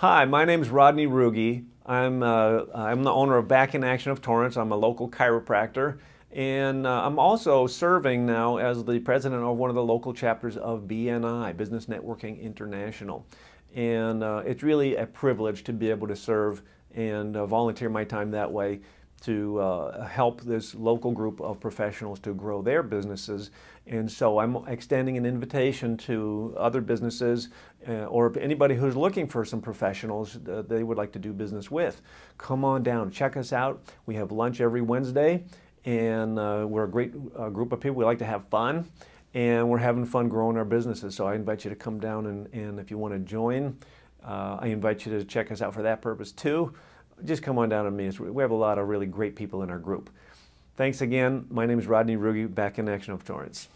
Hi, my name is Rodney Ruge. I'm, uh, I'm the owner of Back in Action of Torrance. I'm a local chiropractor. And uh, I'm also serving now as the president of one of the local chapters of BNI, Business Networking International. And uh, it's really a privilege to be able to serve and uh, volunteer my time that way to uh, help this local group of professionals to grow their businesses. And so I'm extending an invitation to other businesses uh, or anybody who's looking for some professionals uh, they would like to do business with. Come on down, check us out. We have lunch every Wednesday, and uh, we're a great uh, group of people. We like to have fun. And we're having fun growing our businesses. So I invite you to come down and, and if you want to join, uh, I invite you to check us out for that purpose too just come on down and meet us. We have a lot of really great people in our group. Thanks again. My name is Rodney Ruge, back in Action of Torrance.